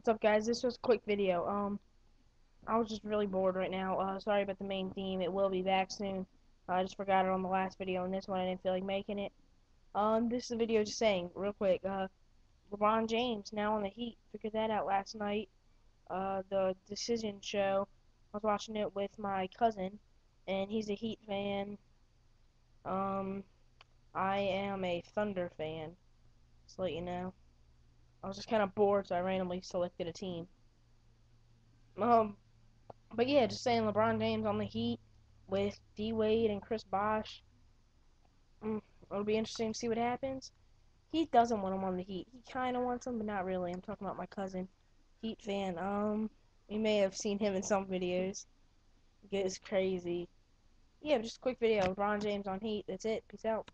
What's up, guys? This was a quick video. Um, I was just really bored right now. Uh, sorry about the main theme. It will be back soon. I just forgot it on the last video, and this one I didn't feel like making it. Um, this is a video just saying, real quick. Uh, LeBron James now on the Heat. Figured that out last night. Uh, the Decision show. I was watching it with my cousin, and he's a Heat fan. Um, I am a Thunder fan. Just let you know. I was just kind of bored, so I randomly selected a team. Um, but yeah, just saying LeBron James on the Heat with D Wade and Chris Bosh. Mm, it'll be interesting to see what happens. He doesn't want him on the Heat. He kind of wants him, but not really. I'm talking about my cousin, Heat fan. Um, you may have seen him in some videos. It's crazy. Yeah, just a quick video. LeBron James on Heat. That's it. Peace out.